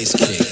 bass kick.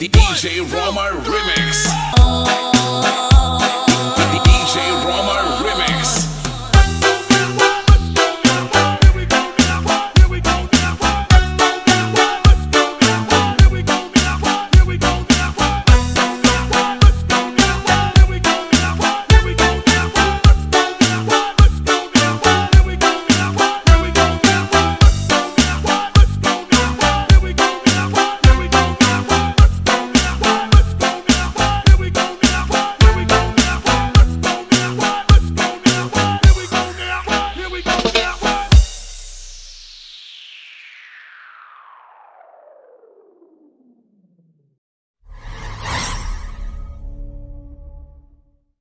DJ Roma Remix.